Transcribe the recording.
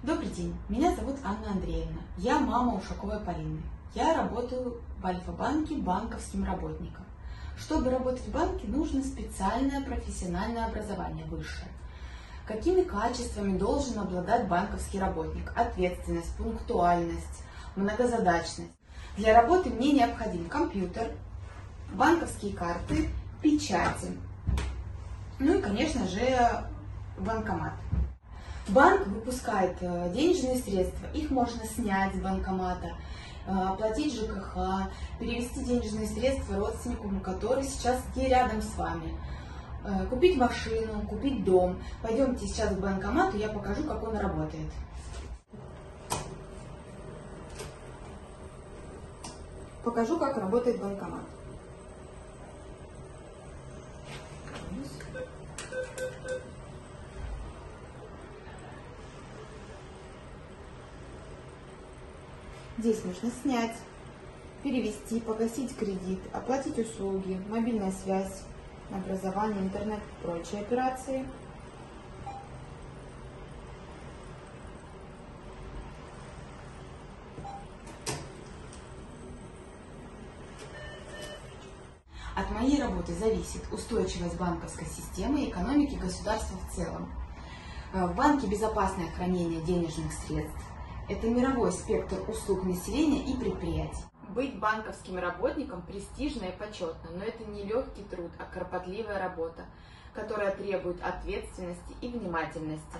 Добрый день, меня зовут Анна Андреевна. Я мама Ушаковой Полины. Я работаю в Альфа-банке банковским работником. Чтобы работать в банке, нужно специальное профессиональное образование высшее. Какими качествами должен обладать банковский работник? Ответственность, пунктуальность, многозадачность. Для работы мне необходим компьютер, банковские карты, печати, ну и, конечно же, банкомат. Банк выпускает э, денежные средства, их можно снять с банкомата, э, оплатить ЖКХ, перевести денежные средства родственнику, который сейчас где рядом с вами, э, купить машину, купить дом. Пойдемте сейчас к банкомату, я покажу, как он работает. Покажу, как работает банкомат. Здесь нужно снять, перевести, погасить кредит, оплатить услуги, мобильная связь, образование, интернет прочие операции. От моей работы зависит устойчивость банковской системы и экономики государства в целом. Э, в банке безопасное хранение денежных средств, это мировой спектр услуг населения и предприятий. Быть банковским работником престижно и почетно, но это не легкий труд, а кропотливая работа, которая требует ответственности и внимательности.